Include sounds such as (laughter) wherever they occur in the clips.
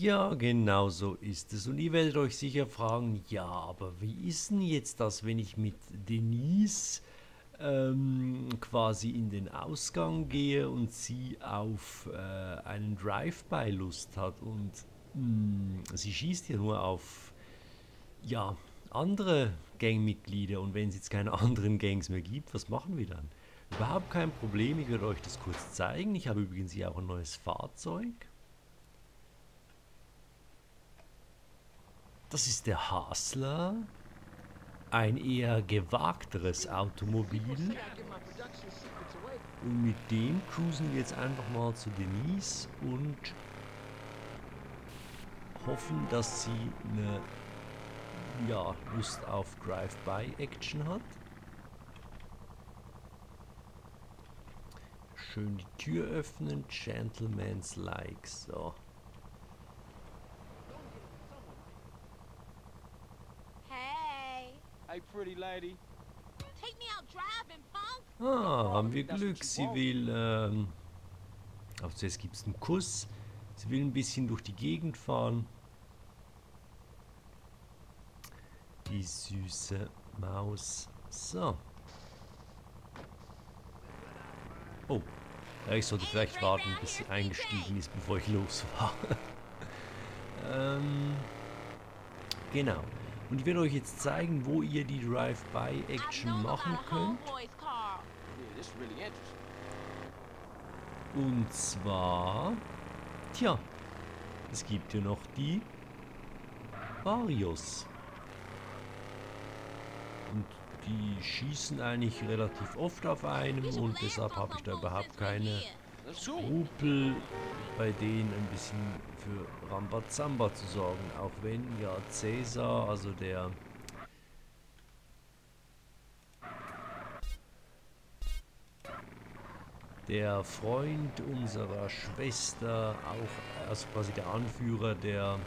Ja, genau so ist es. Und ihr werdet euch sicher fragen, ja, aber wie ist denn jetzt das, wenn ich mit Denise ähm, quasi in den Ausgang gehe und sie auf äh, einen Drive-by Lust hat und mh, sie schießt ja nur auf ja, andere Gangmitglieder und wenn es jetzt keine (laughs) anderen Gangs mehr gibt, was machen wir dann? Überhaupt kein Problem, ich werde euch das kurz zeigen. Ich habe übrigens hier auch ein neues Fahrzeug. Das ist der Hasler. Ein eher gewagteres Automobil. Und mit dem cruisen wir jetzt einfach mal zu Denise und hoffen, dass sie eine ja, Lust auf Drive-by-Action hat. Schön die Tür öffnen, Gentleman's Like, so. Ah, haben wir Glück. Sie will, ähm, also zuerst gibt es einen Kuss. Sie will ein bisschen durch die Gegend fahren. Die süße Maus. So. Oh. Ja, ich sollte vielleicht warten, bis sie eingestiegen ist, bevor ich losfahre. (laughs) ähm, genau. Und ich werde euch jetzt zeigen, wo ihr die Drive-by-Action machen könnt. Und zwar, tja, es gibt ja noch die Varios. Und die schießen eigentlich relativ oft auf einem und deshalb habe ich da überhaupt keine Skrupel, bei denen ein bisschen für Rambazamba zu sorgen. Auch wenn ja Cäsar, also der der Freund unserer Schwester, auch also quasi der Anführer der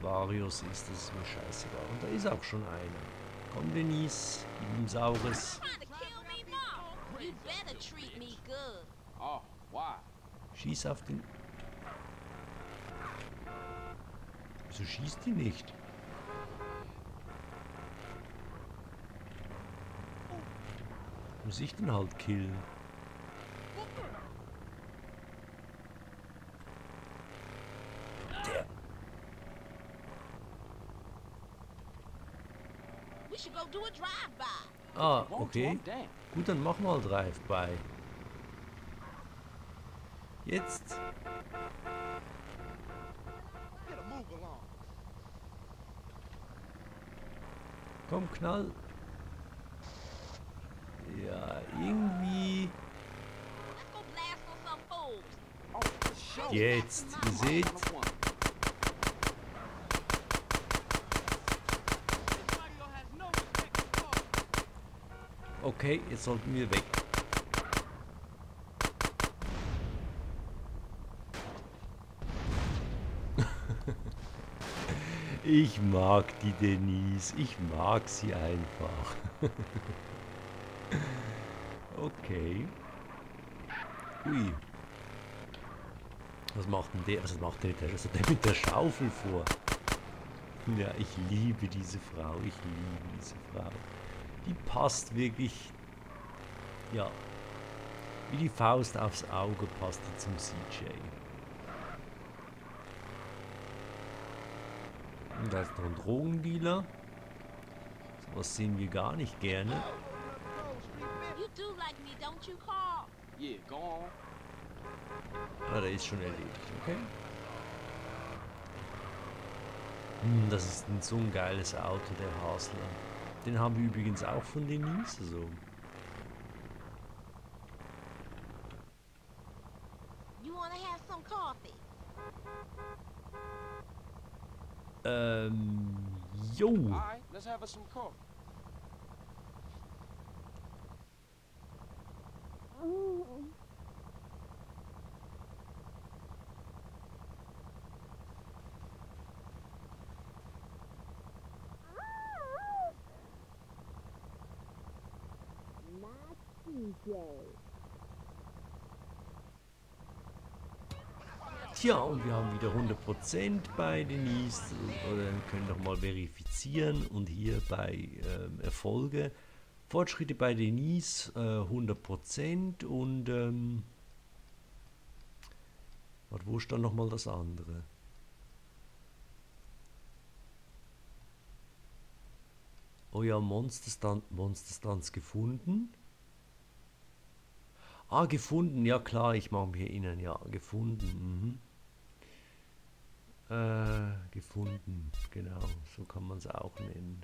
Varius ist, das ist mir scheißegal. Und da ist auch schon einer. Komm Denise, gib ihm Saures. Schieß auf den... Wieso schießt die nicht? Muss ich den halt killen? Der... Ah, okay. Gut, dann mach mal Drive-by. Jetzt. Komm, knall. Ja, irgendwie... Jetzt, ihr seht, okay, jetzt sollten wir weg. Ich mag die Denise, ich mag sie einfach. (laughs) okay. Ui. Was macht denn der? Was macht der? Hat der mit der Schaufel vor? Ja, ich liebe diese Frau. Ich liebe diese Frau. Die passt wirklich. Ja. Wie die Faust aufs Auge passt die zum CJ. Da ist noch ein Drogendealer. Sowas sehen wir gar nicht gerne. Ah, der ist schon erledigt, okay. Hm, das ist ein, so ein geiles Auto, der Hasler. Den haben wir übrigens auch von Denise so. You wanna have some coffee? Um, yo. Aye, let's have us some coffee. Day. Tja, und wir haben wieder 100% bei Denise. Wir können nochmal verifizieren. Und hier bei ähm, Erfolge. Fortschritte bei Denise äh, 100% und ähm, wo stand nochmal das andere? Oh ja, Monsterstand, Monsterstands gefunden. Ah, gefunden, ja klar, ich mache mich erinnern, ja, gefunden. Mhm. Äh, gefunden, genau, so kann man es auch nennen.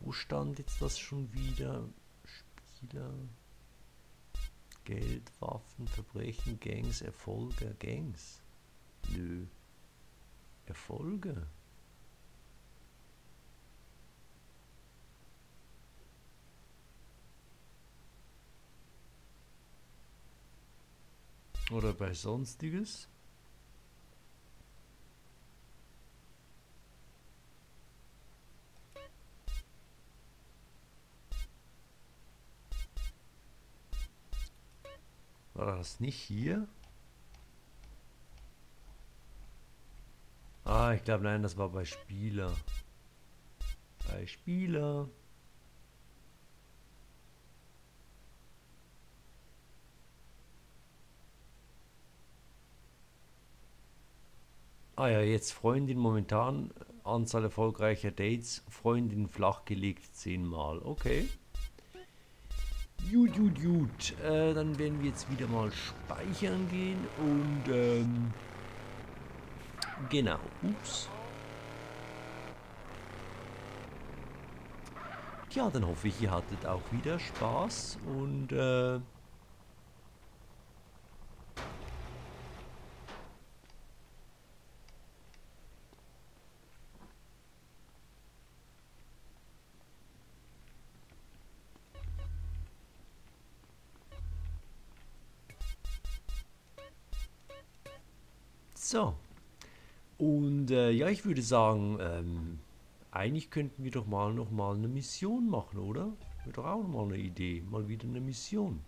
Wo stand jetzt das schon wieder? Spieler, Geld, Waffen, Verbrechen, Gangs, Erfolge, Gangs. Nö. Erfolge. Oder bei sonstiges. War das nicht hier? Ah, ich glaube, nein, das war bei Spieler. Bei Spieler. Ah ja, jetzt Freundin momentan, Anzahl erfolgreicher Dates, Freundin flachgelegt zehnmal. Okay. Gut, gut, gut. Äh, dann werden wir jetzt wieder mal speichern gehen und ähm, genau. Ups. Ja, dann hoffe ich, ihr hattet auch wieder Spaß und äh, So. Und äh, ja, ich würde sagen, ähm, eigentlich könnten wir doch mal noch mal eine Mission machen, oder? Wäre doch auch mal eine Idee. Mal wieder eine Mission.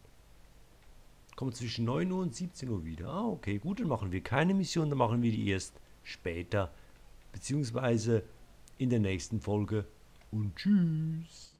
Kommt zwischen 9 Uhr und 17 Uhr wieder. Ah, okay, gut, dann machen wir keine Mission, dann machen wir die erst später. Beziehungsweise in der nächsten Folge. Und tschüss.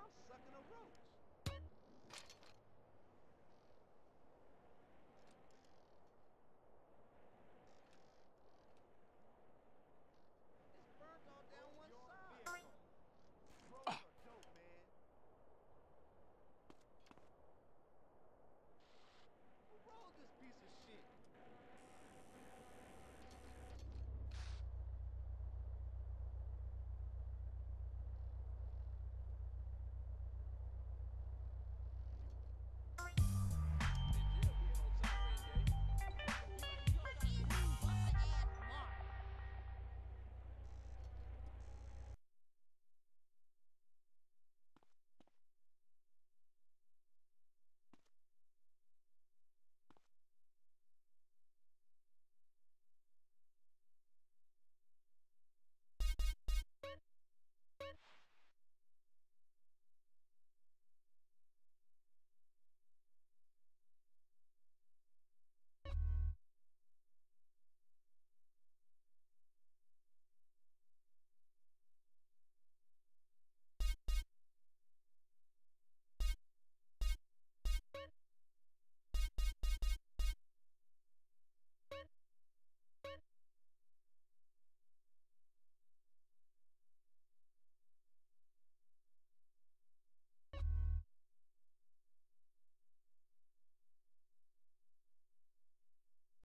I'm sucking a roach.